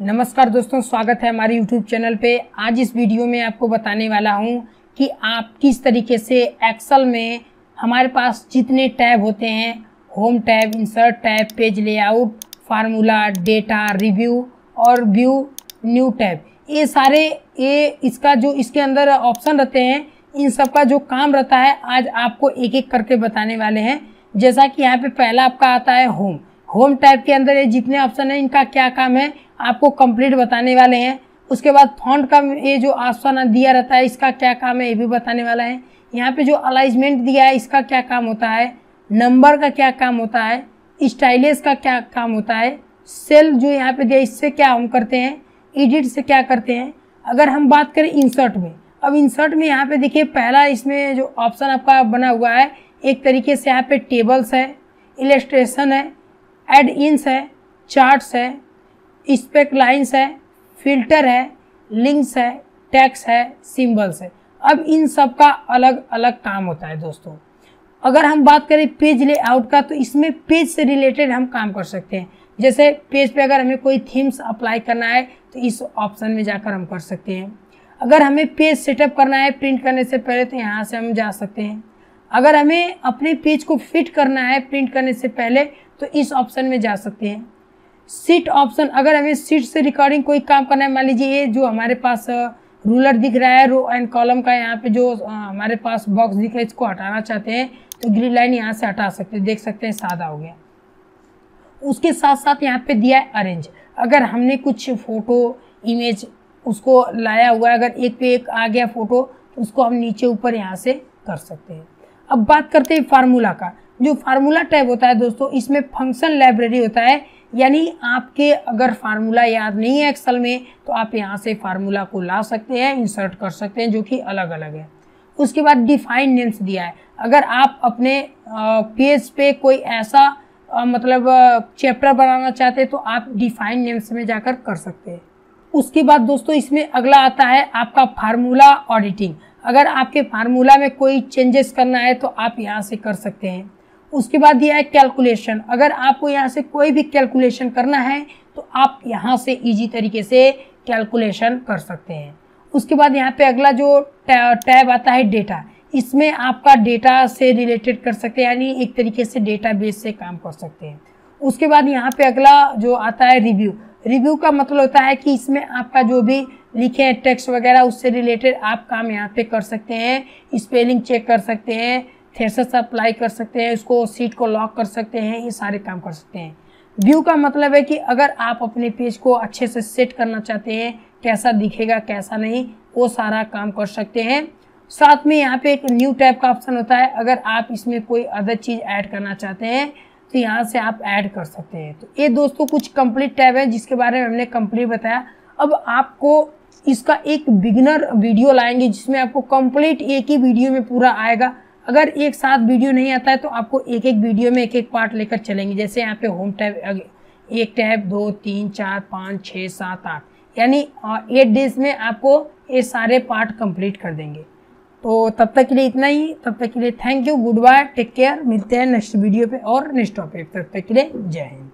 नमस्कार दोस्तों, स्वागत है हमारे YouTube चैनल पे। आज इस वीडियो में आपको बताने वाला हूँ कि आप किस तरीके से एक्सल में हमारे पास जितने टैब होते हैं home tab insert tab page layout formula data review और व्यू न्यू टैब। ये सारे, ये इसका जो, इसके अंदर ऑप्शन रहते हैं, इन सब का जो काम रहता है, आज आपको एक एक करके बताने वाले हैं। जैसा कि यहाँ पे पहला आपका आता है होम होम टाइप के अंदर ये जितने ऑप्शन है, इनका क्या काम है, आपको कंप्लीट बताने वाले हैं। उसके बाद फॉन्ट का ये जो ऑप्शन दिया रहता है, इसका क्या काम है, ये भी बताने वाला है। यहाँ पे जो अलाइजमेंट दिया है, इसका क्या काम होता है, नंबर का क्या काम होता है स्टाइलिस का क्या काम होता है, सेल जो यहाँ पे दिया इससे क्या हम करते हैं, एडिट से क्या करते हैं। अगर हम बात करें इंसर्ट में, अब इंसर्ट में यहाँ पे देखिए, पहला इसमें जो ऑप्शन आपका बना हुआ है, एक तरीके से यहाँ पे टेबल्स है इलेस्ट्रेशन है एड इंस है चार्ट्स है स्पेक लाइन्स है फ़िल्टर है लिंक्स है टैक्स है सिंबल्स है। अब इन सब का अलग अलग काम होता है दोस्तों। अगर हम बात करें पेज लेआउट का तो इसमें पेज से रिलेटेड हम काम कर सकते हैं। जैसे पेज पे अगर हमें कोई थीम्स अप्लाई करना है तो इस ऑप्शन में जाकर हम कर सकते हैं। अगर हमें पेज सेटअप करना है प्रिंट करने से पहले तो यहाँ से हम जा सकते हैं। अगर हमें अपने पेज को फिट करना है प्रिंट करने से पहले तो इस ऑप्शन में जा सकते हैं। सीट ऑप्शन अगर हमें सीट से रिकॉर्डिंग कोई काम करना है, मान लीजिए ये जो हमारे पास रूलर दिख रहा है रो एंड कॉलम का यहाँ पे जो हमारे पास बॉक्स दिख रहा है, इसको हटाना चाहते हैं तो ग्रीन लाइन यहाँ से हटा सकते हैं। देख सकते हैं, सादा हो गया। उसके साथ साथ यहाँ पे दिया है अरेंज अगर हमने कुछ फ़ोटो इमेज उसको लाया हुआ है, अगर एक पे एक आ गया फ़ोटो तो उसको हम नीचे ऊपर यहाँ से कर सकते हैं। अब बात करते हैं फार्मूला का। जो फार्मूला टैब होता है दोस्तों इसमें फ़ंक्शन लाइब्रेरी होता है। यानी आपके अगर फार्मूला याद नहीं है एक्सल में तो आप यहाँ से फार्मूला को ला सकते हैं इंसर्ट कर सकते हैं जो कि अलग अलग है। उसके बाद डिफाइन नेम्स दिया है। अगर आप अपने पेज पे कोई ऐसा आ, मतलब चैप्टर बनाना चाहते हैं तो आप डिफाइन नेम्स में जाकर कर सकते हैं। उसके बाद दोस्तों इसमें अगला आता है आपका फार्मूला ऑडिटिंग अगर आपके फार्मूला में कोई चेंजेस करना है तो आप यहाँ से कर सकते हैं। उसके बाद दिया है कैलकुलेशन अगर आपको यहाँ से कोई भी कैलकुलेशन करना है तो आप यहाँ से इजी तरीके से कैलकुलेशन कर सकते हैं। उसके बाद यहाँ पे अगला जो टैब आता है डेटा इसमें आपका डेटा से रिलेटेड कर सकते हैं, यानी एक तरीके से डेटा बेस से काम कर सकते हैं। उसके बाद यहाँ पे अगला जो आता है रिव्यू रिव्यू का मतलब होता है कि इसमें आपका जो भी लिखे हैं टेक्स्ट वगैरह, उससे रिलेटेड आप काम यहाँ पे कर सकते हैं। स्पेलिंग चेक कर सकते हैं। थेसस अप्लाई कर सकते हैं, इसको सीट को लॉक कर सकते हैं, ये सारे काम कर सकते हैं। व्यू का मतलब है कि अगर आप अपने पेज को अच्छे से सेट करना चाहते हैं, कैसा दिखेगा, कैसा नहीं, वो सारा काम कर सकते हैं। साथ में यहाँ पे एक न्यू टैब का ऑप्शन होता है, अगर आप इसमें कोई अदर चीज़ ऐड करना चाहते हैं तो यहाँ से आप ऐड कर सकते हैं। तो ये दोस्तों कुछ कंप्लीट टैब है, जिसके बारे में हमने कंप्लीट बताया। अब आपको इसका एक बिगनर वीडियो लाएँगे, जिसमें आपको कंप्लीट एक ही वीडियो में पूरा आएगा। अगर एक साथ वीडियो नहीं आता है तो आपको एक एक वीडियो में एक एक पार्ट लेकर चलेंगे। जैसे यहाँ पे होम टैब एक टैब दो, तीन, चार, पाँच छः सात, आठ। यानी एट डेज़ में आपको ये सारे पार्ट कंप्लीट कर देंगे। तो तब तक के लिए इतना ही। तब तक के लिए thank you good bye take care मिलते हैं नेक्स्ट वीडियो पे और नेक्स्ट टॉपिक तब तक के लिए जय हिंद।